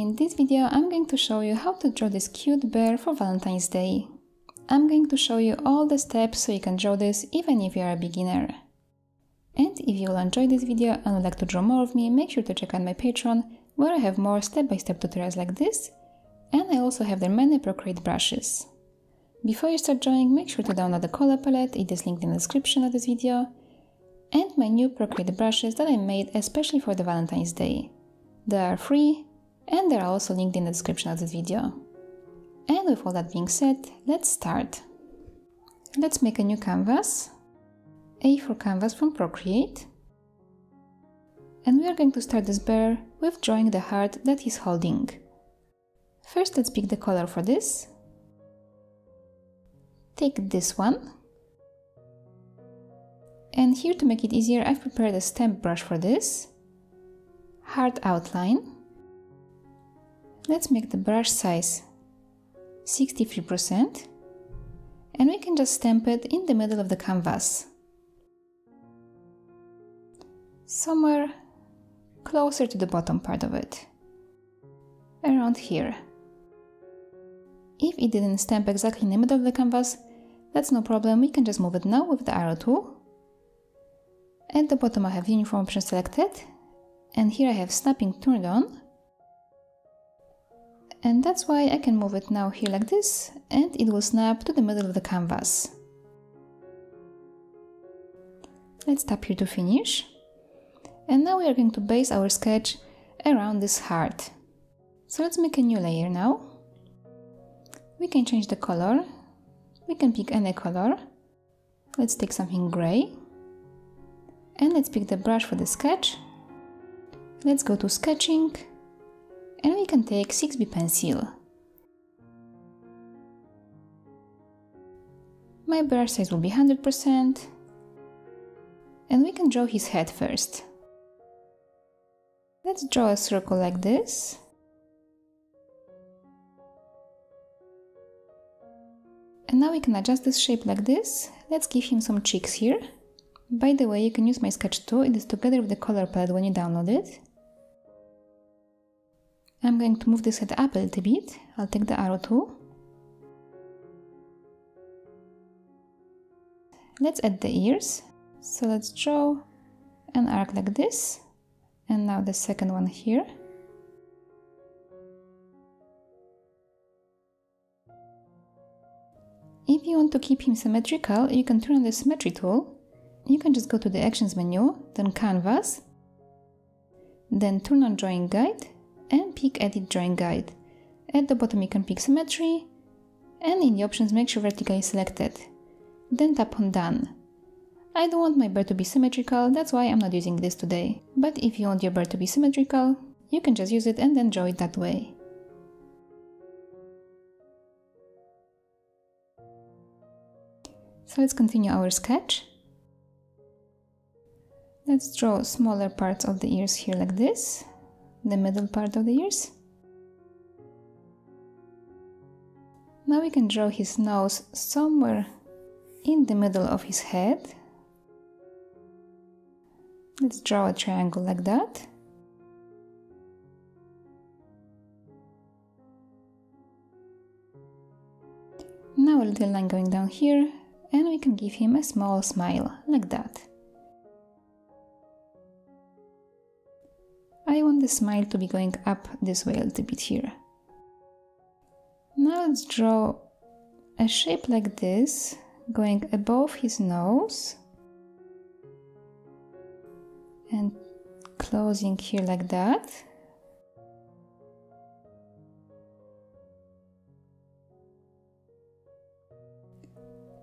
In this video, I'm going to show you how to draw this cute bear for Valentine's Day. I'm going to show you all the steps so you can draw this even if you are a beginner. And if you will enjoy this video and would like to draw more of me, make sure to check out my Patreon where I have more step-by-step -step tutorials like this and I also have their many Procreate brushes. Before you start drawing, make sure to download the color palette, it is linked in the description of this video, and my new Procreate brushes that I made especially for the Valentine's Day. They are free and they're also linked in the description of this video. And with all that being said, let's start. Let's make a new canvas, A4 canvas from Procreate. And we are going to start this bear with drawing the heart that he's holding. First, let's pick the color for this. Take this one. And here to make it easier, I've prepared a stamp brush for this. Heart outline. Let's make the brush size 63% and we can just stamp it in the middle of the canvas. Somewhere closer to the bottom part of it. Around here. If it didn't stamp exactly in the middle of the canvas, that's no problem, we can just move it now with the arrow tool. At the bottom I have uniform option selected and here I have snapping turned on and that's why I can move it now here like this and it will snap to the middle of the canvas. Let's tap here to finish. And now we are going to base our sketch around this heart. So let's make a new layer now. We can change the color. We can pick any color. Let's take something gray. And let's pick the brush for the sketch. Let's go to sketching and we can take 6B pencil. My brush size will be 100% and we can draw his head first. Let's draw a circle like this. And now we can adjust this shape like this. Let's give him some cheeks here. By the way, you can use my sketch too, it is together with the color palette when you download it. I'm going to move this head up a little bit. I'll take the arrow tool. Let's add the ears. So let's draw an arc like this. And now the second one here. If you want to keep him symmetrical, you can turn on the symmetry tool. You can just go to the actions menu, then canvas, then turn on drawing guide and pick Edit Drawing Guide. At the bottom you can pick Symmetry and in the options make sure Vertical is selected. Then tap on Done. I don't want my bird to be symmetrical, that's why I'm not using this today. But if you want your bird to be symmetrical, you can just use it and then draw it that way. So let's continue our sketch. Let's draw smaller parts of the ears here like this the middle part of the ears. Now we can draw his nose somewhere in the middle of his head. Let's draw a triangle like that. Now a little line going down here and we can give him a small smile like that. I want the smile to be going up this way a little bit here. Now let's draw a shape like this, going above his nose and closing here like that.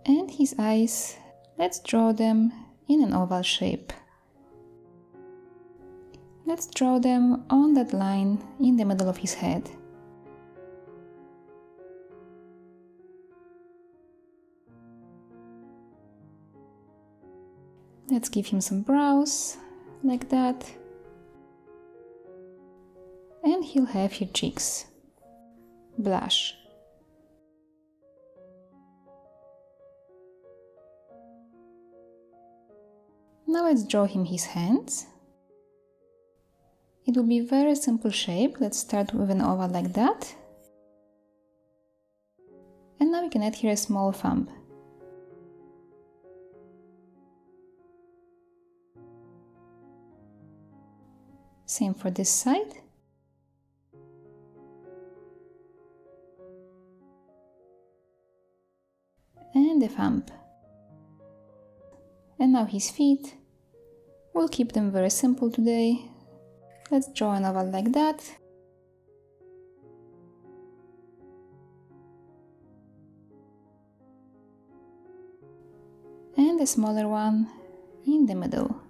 And his eyes, let's draw them in an oval shape. Let's draw them on that line in the middle of his head. Let's give him some brows, like that. And he'll have here cheeks. Blush. Now let's draw him his hands. It will be very simple shape. Let's start with an oval like that. And now we can add here a small thumb. Same for this side. And the thumb. And now his feet. We'll keep them very simple today. Let's draw an oval like that. And a smaller one in the middle.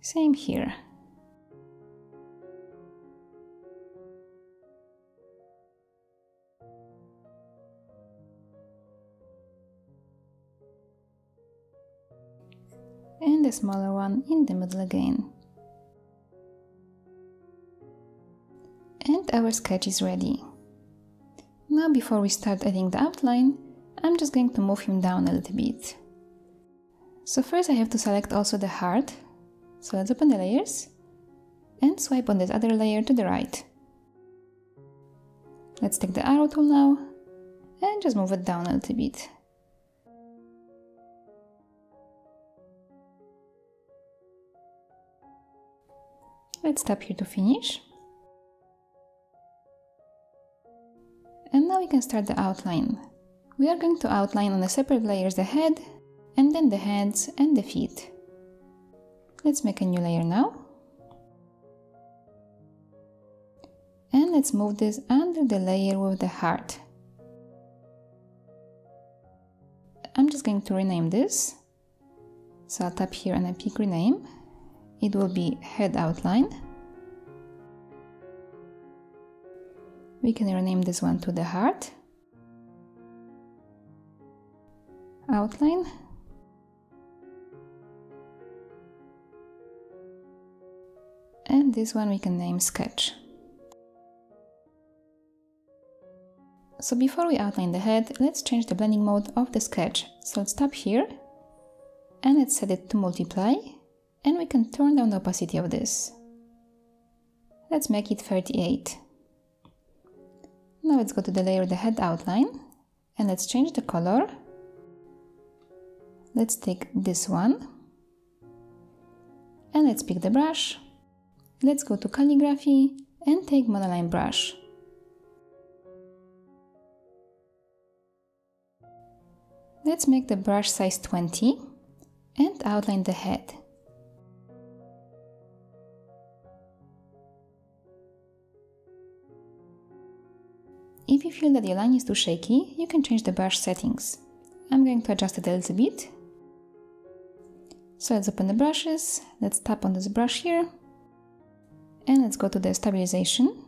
Same here. A smaller one in the middle again. And our sketch is ready. Now before we start adding the outline, I'm just going to move him down a little bit. So first I have to select also the heart so let's open the layers and swipe on this other layer to the right. Let's take the arrow tool now and just move it down a little bit. Let's tap here to finish. And now we can start the outline. We are going to outline on the separate layers the head, and then the hands and the feet. Let's make a new layer now. And let's move this under the layer with the heart. I'm just going to rename this. So I'll tap here and I pick rename. It will be head outline. We can rename this one to the heart. Outline. and this one we can name sketch. So before we outline the head, let's change the blending mode of the sketch. So let's tap here and let's set it to multiply and we can turn down the opacity of this. Let's make it 38. Now let's go to the layer the head outline and let's change the color. Let's take this one and let's pick the brush Let's go to calligraphy and take monoline brush. Let's make the brush size 20 and outline the head. If you feel that your line is too shaky, you can change the brush settings. I'm going to adjust it a little bit. So let's open the brushes, let's tap on this brush here and let's go to the stabilization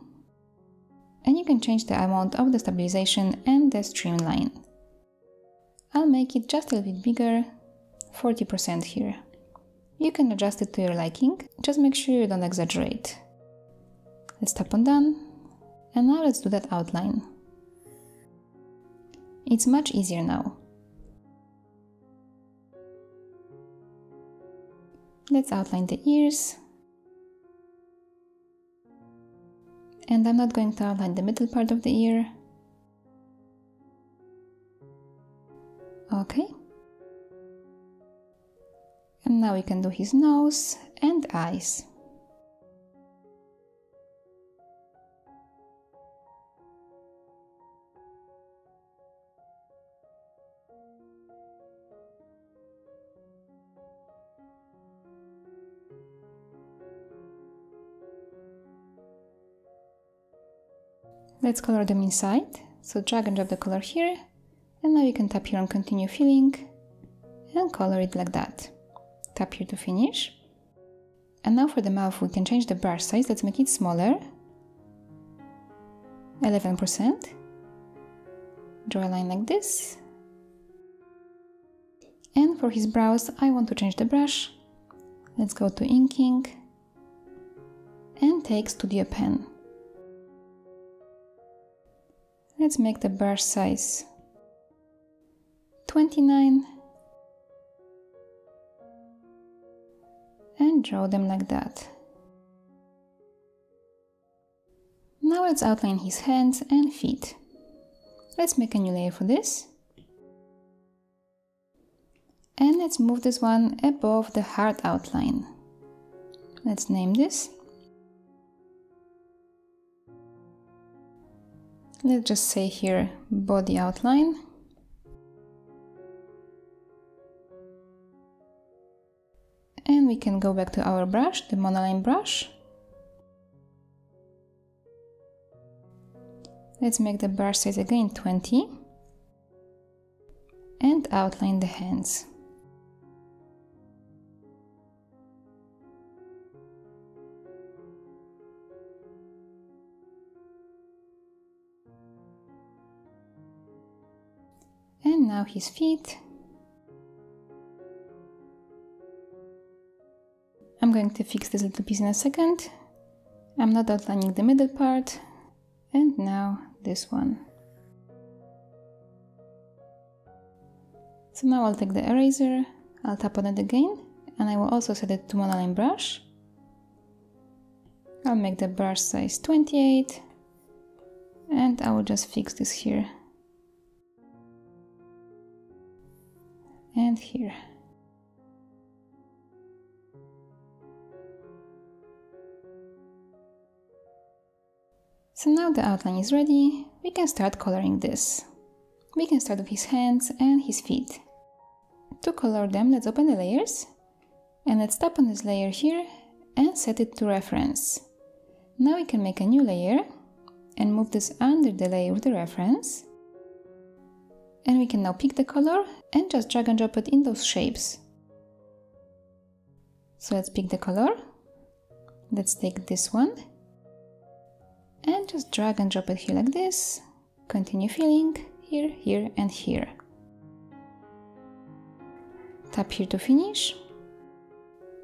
and you can change the amount of the stabilization and the streamline. I'll make it just a little bit bigger, 40% here. You can adjust it to your liking, just make sure you don't exaggerate. Let's tap on done and now let's do that outline. It's much easier now. Let's outline the ears and I'm not going to outline the middle part of the ear. Okay. And now we can do his nose and eyes. Let's color them inside. So drag and drop the color here. And now you can tap here on continue filling and color it like that. Tap here to finish. And now for the mouth we can change the brush size. Let's make it smaller. 11%. Draw a line like this. And for his brows I want to change the brush. Let's go to inking and take Studio Pen. Let's make the brush size 29 and draw them like that. Now let's outline his hands and feet. Let's make a new layer for this. And let's move this one above the heart outline. Let's name this. Let's just say here body outline. And we can go back to our brush, the monoline brush. Let's make the brush size again 20 and outline the hands. And now his feet. I'm going to fix this little piece in a second. I'm not outlining the middle part. And now this one. So now I'll take the eraser, I'll tap on it again, and I will also set it to monoline brush. I'll make the brush size 28, and I will just fix this here. And here. So now the outline is ready, we can start coloring this. We can start with his hands and his feet. To color them, let's open the layers and let's tap on this layer here and set it to reference. Now we can make a new layer and move this under the layer with the reference. And we can now pick the color and just drag and drop it in those shapes. So let's pick the color. Let's take this one and just drag and drop it here like this. Continue filling here, here and here. Tap here to finish.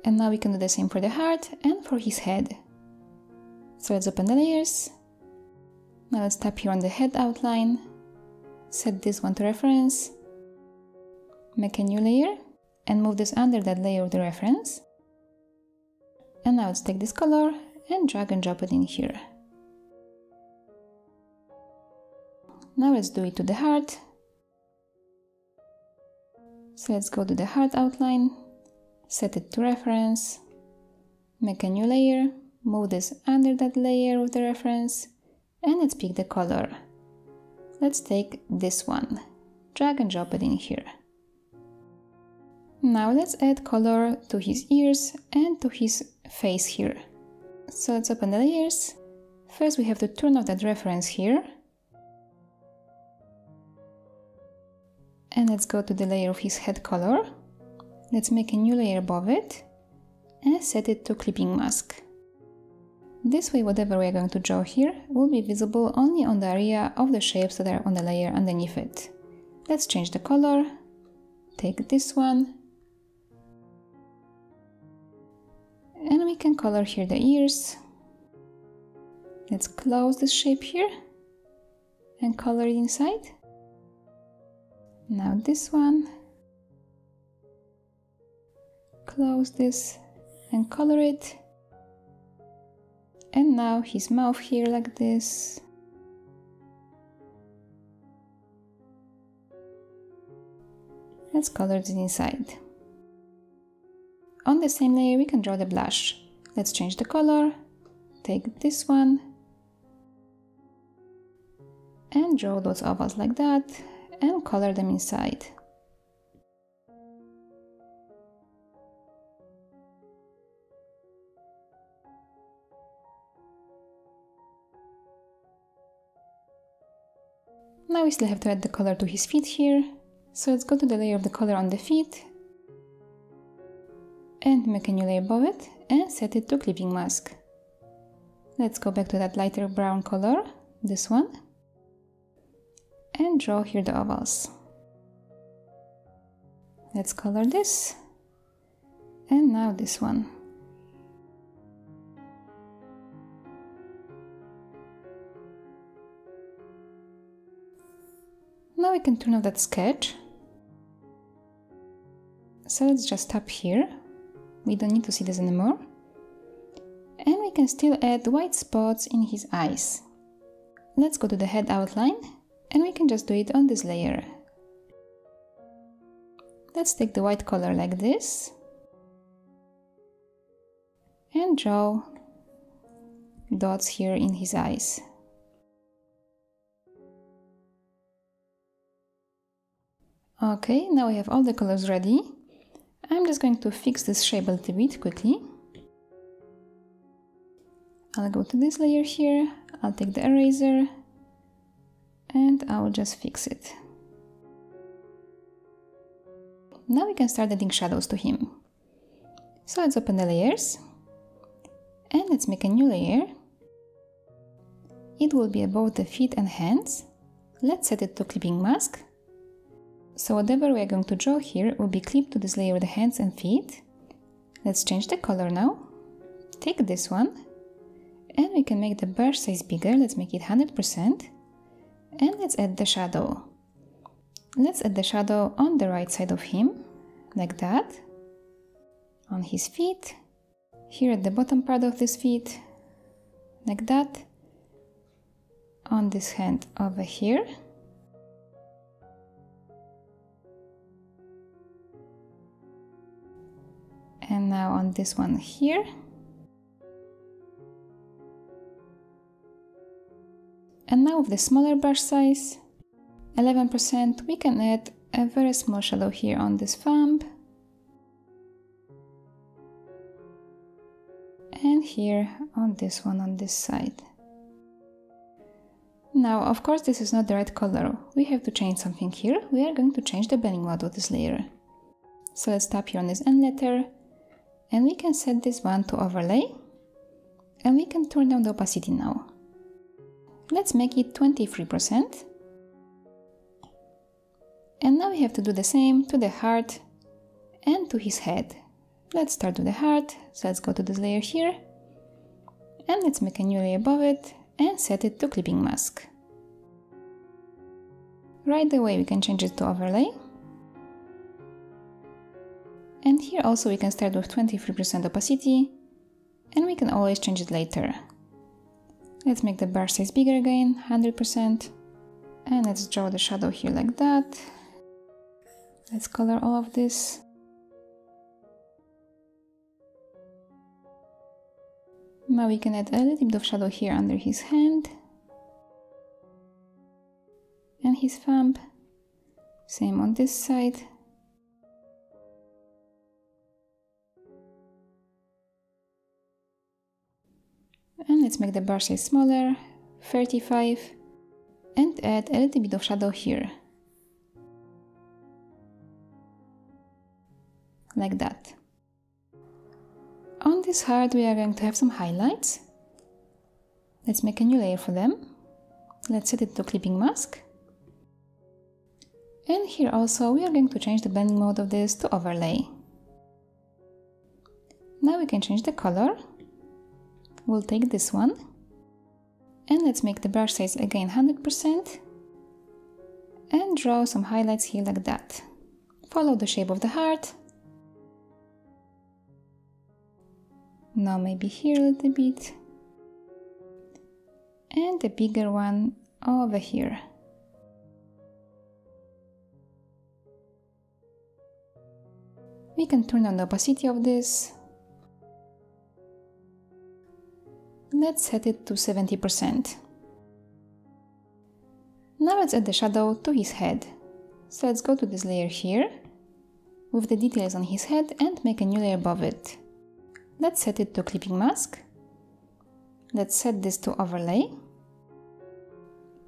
And now we can do the same for the heart and for his head. So let's open the layers. Now let's tap here on the head outline. Set this one to reference. Make a new layer and move this under that layer of the reference. And now let's take this color and drag and drop it in here. Now let's do it to the heart. So let's go to the heart outline, set it to reference, make a new layer, move this under that layer of the reference, and let's pick the color. Let's take this one, drag and drop it in here. Now let's add color to his ears and to his face here. So let's open the layers. First we have to turn off that reference here And let's go to the layer of his head color. Let's make a new layer above it and set it to clipping mask. This way whatever we are going to draw here will be visible only on the area of the shapes that are on the layer underneath it. Let's change the color, take this one, and we can color here the ears. Let's close this shape here and color it inside. Now this one. Close this and color it. And now his mouth here like this. Let's color this inside. On the same layer we can draw the blush. Let's change the color, take this one and draw those ovals like that and color them inside. We still have to add the color to his feet here, so let's go to the layer of the color on the feet and make a new layer above it and set it to clipping mask. Let's go back to that lighter brown color, this one, and draw here the ovals. Let's color this and now this one. Now we can turn off that sketch. So let's just tap here We don't need to see this anymore. And we can still add white spots in his eyes. Let's go to the head outline and we can just do it on this layer. Let's take the white color like this and draw dots here in his eyes. Okay, now we have all the colors ready. I'm just going to fix this shape a little bit quickly. I'll go to this layer here, I'll take the eraser and I'll just fix it. Now we can start adding shadows to him. So let's open the layers and let's make a new layer. It will be above the feet and hands. Let's set it to clipping mask so whatever we are going to draw here will be clipped to this layer with the hands and feet. Let's change the color now. Take this one and we can make the brush size bigger. Let's make it 100% and let's add the shadow. Let's add the shadow on the right side of him, like that, on his feet, here at the bottom part of this feet, like that, on this hand over here, and now on this one here. And now with the smaller brush size 11% we can add a very small shadow here on this thumb. And here on this one on this side. Now of course this is not the right color. We have to change something here. We are going to change the blending mode of this layer. So let's tap here on this N letter and we can set this one to overlay and we can turn down the opacity now. Let's make it 23%. And now we have to do the same to the heart and to his head. Let's start with the heart, so let's go to this layer here and let's make a new layer above it and set it to clipping mask. Right away we can change it to overlay and here also we can start with 23% opacity and we can always change it later. Let's make the bar size bigger again, 100%. And let's draw the shadow here like that. Let's color all of this. Now we can add a little bit of shadow here under his hand. And his thumb. Same on this side. And let's make the brush size smaller 35 and add a little bit of shadow here. Like that. On this heart we are going to have some highlights. Let's make a new layer for them. Let's set it to clipping mask. And here also we are going to change the blending mode of this to overlay. Now we can change the color we'll take this one and let's make the brush size again 100% and draw some highlights here like that. Follow the shape of the heart. Now maybe here a little bit. And a bigger one over here. We can turn on the opacity of this Let's set it to 70%. Now let's add the shadow to his head. So let's go to this layer here, with the details on his head and make a new layer above it. Let's set it to clipping mask. Let's set this to overlay.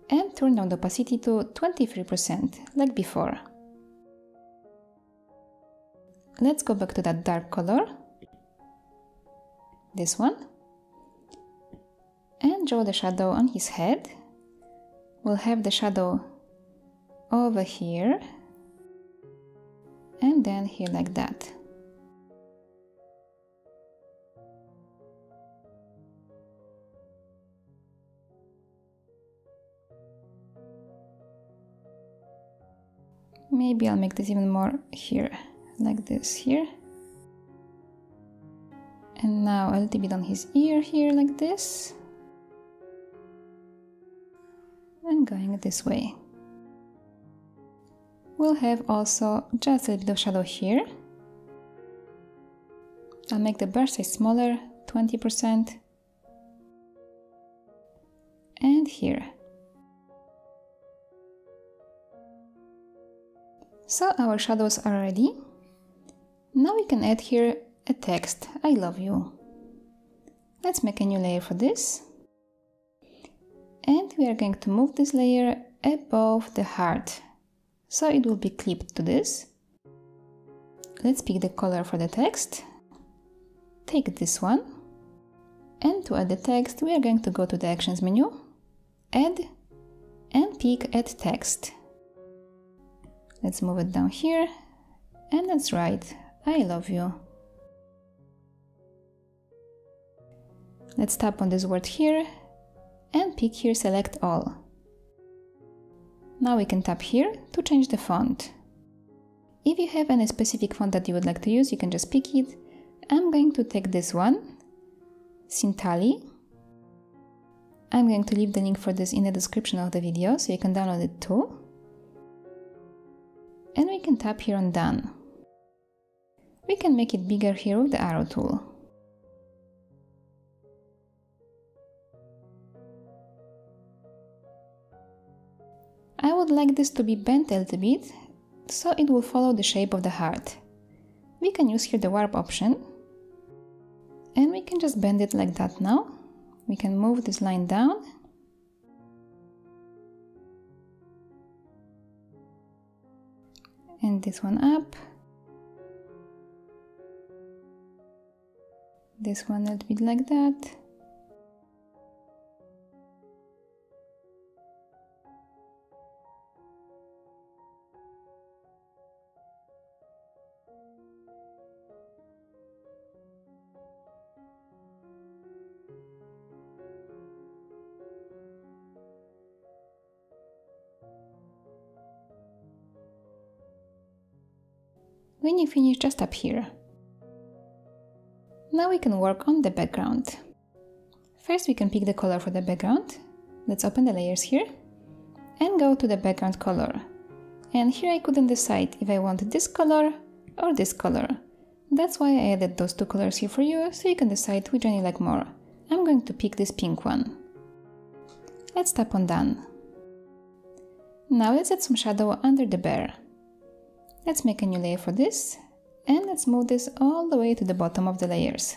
And turn down the opacity to 23%, like before. Let's go back to that dark color. This one and draw the shadow on his head. We'll have the shadow over here and then here like that. Maybe I'll make this even more here, like this here. And now a little bit on his ear here like this. And going this way. We'll have also just a little shadow here. I'll make the brush size smaller, 20%. And here. So our shadows are ready. Now we can add here a text, I love you. Let's make a new layer for this. And we are going to move this layer above the heart. So it will be clipped to this. Let's pick the color for the text. Take this one. And to add the text, we are going to go to the Actions menu, Add, and pick Add Text. Let's move it down here, and let's write I love you. Let's tap on this word here and pick here select all. Now we can tap here to change the font. If you have any specific font that you would like to use, you can just pick it. I'm going to take this one, Cintaly. I'm going to leave the link for this in the description of the video so you can download it too. And we can tap here on done. We can make it bigger here with the arrow tool. I would like this to be bent a little bit, so it will follow the shape of the heart. We can use here the warp option, and we can just bend it like that now. We can move this line down, and this one up. this one a little bit like that When you finish, just tap here. Now we can work on the background. First we can pick the color for the background. Let's open the layers here and go to the background color. And here I couldn't decide if I wanted this color or this color. That's why I added those two colors here for you, so you can decide which one you like more. I'm going to pick this pink one. Let's tap on done. Now let's add some shadow under the bear. Let's make a new layer for this and let's move this all the way to the bottom of the layers.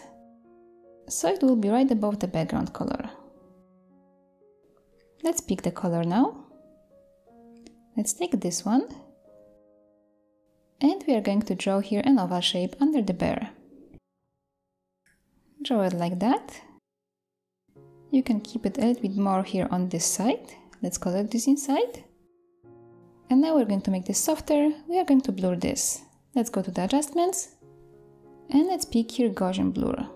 So it will be right above the background color. Let's pick the color now. Let's take this one. And we are going to draw here an oval shape under the bear. Draw it like that. You can keep it a little bit more here on this side. Let's color this inside. And now we're going to make this softer. We are going to blur this. Let's go to the adjustments and let's pick here Gaussian blur.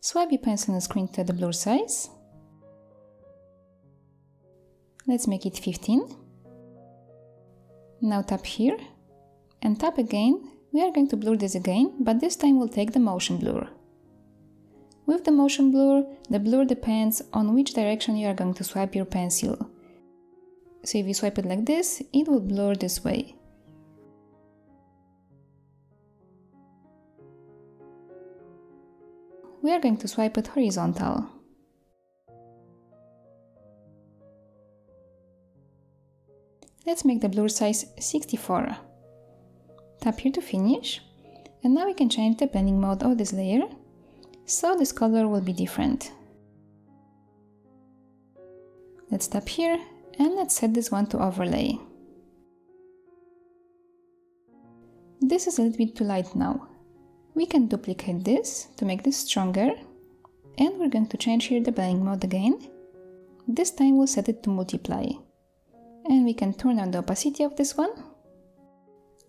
Swipe your pencil on the screen to the blur size. Let's make it 15. Now tap here and tap again. We are going to blur this again, but this time we'll take the motion blur. With the motion blur, the blur depends on which direction you are going to swipe your pencil. So if you swipe it like this, it will blur this way. we are going to swipe it horizontal. Let's make the blur size 64. Tap here to finish. And now we can change the blending mode of this layer, so this color will be different. Let's tap here and let's set this one to overlay. This is a little bit too light now, we can duplicate this to make this stronger and we're going to change here the blending mode again. This time we'll set it to multiply. And we can turn on the opacity of this one.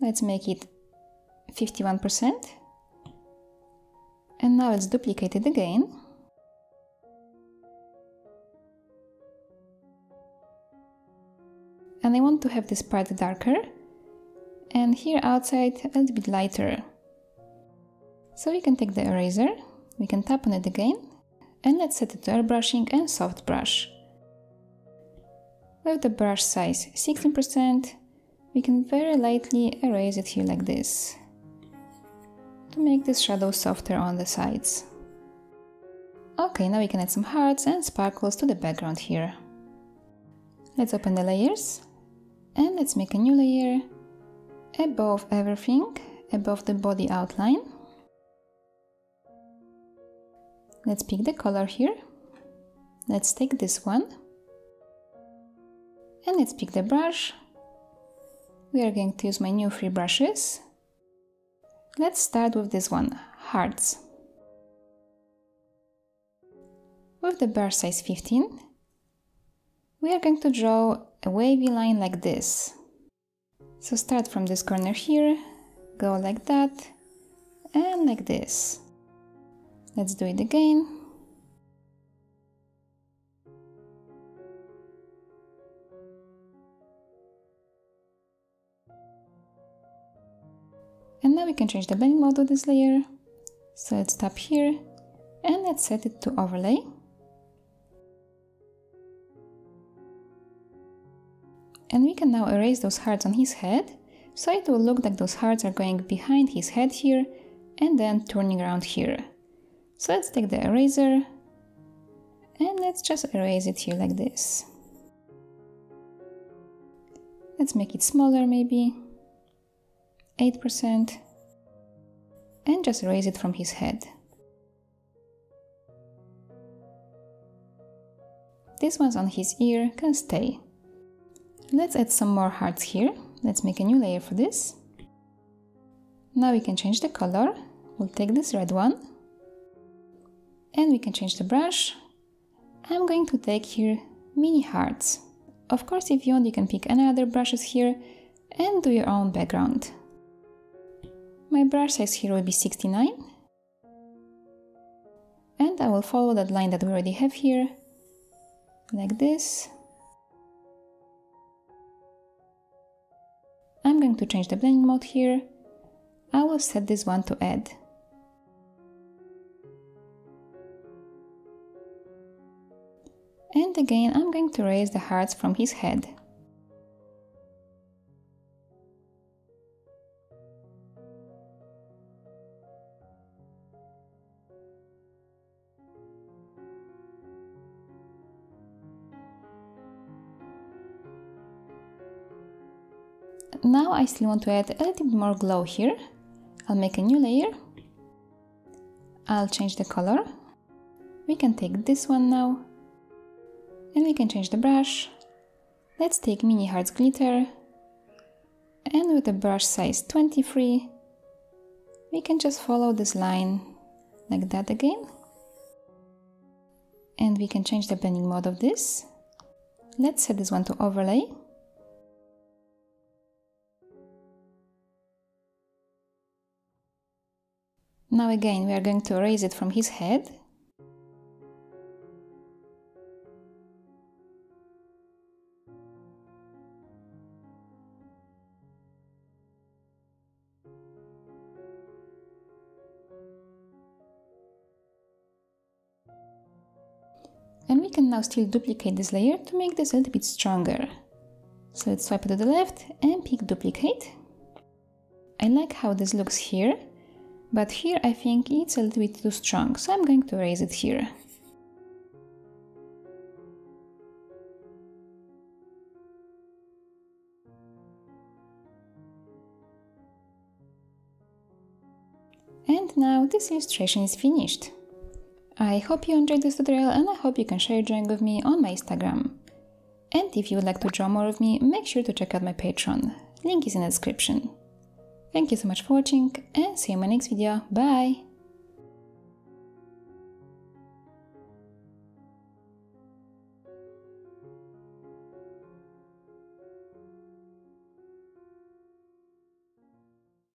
Let's make it 51%. And now let's duplicate it again. And I want to have this part darker and here outside a little bit lighter So we can take the eraser, we can tap on it again, and let's set it to airbrushing and soft brush. With the brush size 16%, we can very lightly erase it here like this to make this shadow softer on the sides. Okay, now we can add some hearts and sparkles to the background here. Let's open the layers and let's make a new layer above everything, above the body outline. Let's pick the color here. Let's take this one. And let's pick the brush. We are going to use my new three brushes. Let's start with this one, hearts. With the brush size 15, we are going to draw a wavy line like this. So start from this corner here, go like that, and like this. Let's do it again. And now we can change the blending mode of this layer. So let's tap here and let's set it to overlay. And we can now erase those hearts on his head, so it will look like those hearts are going behind his head here and then turning around here. So let's take the eraser and let's just erase it here like this. Let's make it smaller maybe, 8%, and just erase it from his head. This one's on his ear can stay. Let's add some more hearts here. Let's make a new layer for this. Now we can change the color. We'll take this red one and we can change the brush. I'm going to take here mini hearts. Of course, if you want, you can pick any other brushes here and do your own background. My brush size here will be 69. And I will follow that line that we already have here, like this. I'm going to change the blending mode here. I will set this one to add. And again, I'm going to raise the hearts from his head. Now I still want to add a little bit more glow here. I'll make a new layer. I'll change the color. We can take this one now. And we can change the brush. Let's take Mini Hearts Glitter. And with the brush size 23, we can just follow this line like that again. And we can change the blending mode of this. Let's set this one to overlay. Now again we are going to erase it from his head. And we can now still duplicate this layer to make this a little bit stronger. So let's swipe to the left and pick duplicate. I like how this looks here but here I think it's a little bit too strong, so I'm going to raise it here. And now this illustration is finished. I hope you enjoyed this tutorial and I hope you can share your drawing with me on my Instagram. And if you would like to draw more with me, make sure to check out my Patreon. Link is in the description. Thank you so much for watching and see you in my next video. Bye!